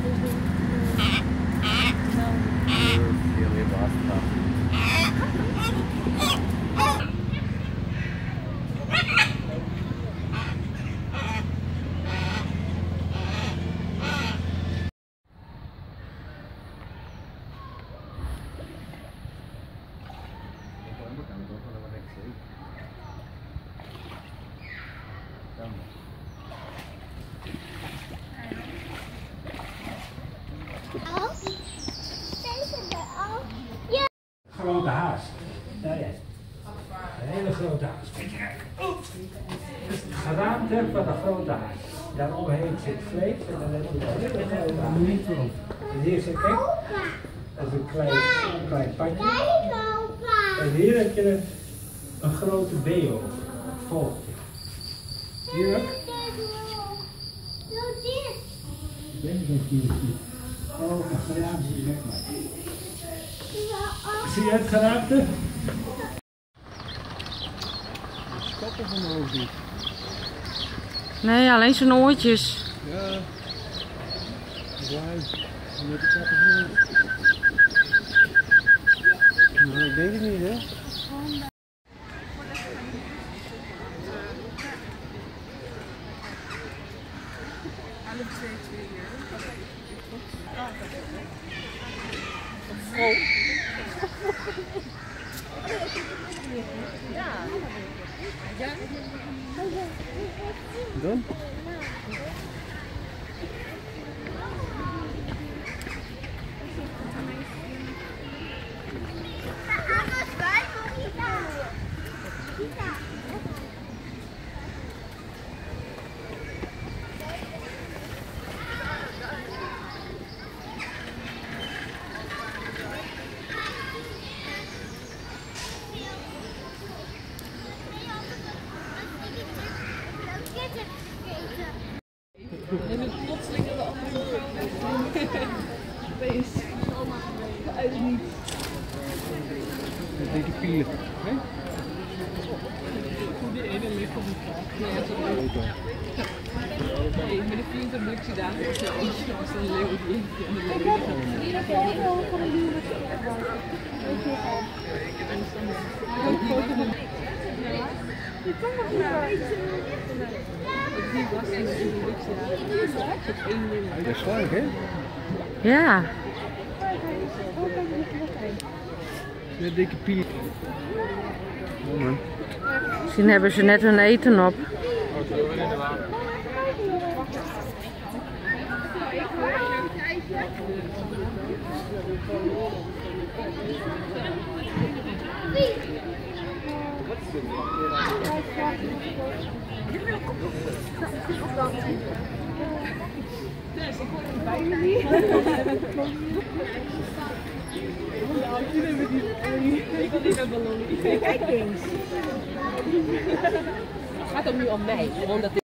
No. You're really lost puppy. Ja, ja. Een hele grote haas. Kijk. Dat is het geraamte van een grote haas. Daaromheen zit vlees en dan heb je een hele grote haas. En hier zit kijk, Opa. dat is een klein, een klein padje. En hier heb je een, een grote beo. Vogeltje. Hier ook. Ik weet niet of je het ziet. Oh, een geraamte. Kijk maar. Zie je het geraamte? Skappen van mijn hoofd niet. Nee, alleen zijn oortjes. Ja. Hebt de kappen van mijn Nou, ik denk het niet, hè? Dan? Anders wij nog niet aan. En het plotseling aan de andere kant. Opeens. Uit het niets. Een dikke pier. Hè? Hoe de ene ligt op de. Ja, zo leuk. Nee, met de 24 dagen is eentje als een leeuw die en de leeuw die gaat. Die was in de één leeuw. Dat is slank, hè? Ja. Een dikke pier. Misschien hebben ze net hun eten op. Ik. Kijk eens. Het gaat ook nu om mij.